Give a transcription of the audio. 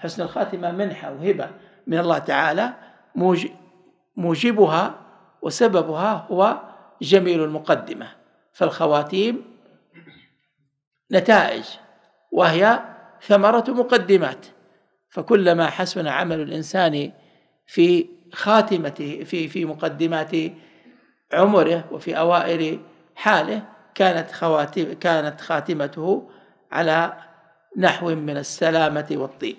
حسن الخاتمة منحة وهبة من الله تعالى موجبها وسببها هو جميل المقدمة. فالخواتيم نتائج وهي ثمرة مقدمات. فكلما حسن عمل الإنسان في خاتمته في في مقدمات عمره وفي أوائل حاله كانت خواتم كانت خاتمته على نحو من السلامة والطيب.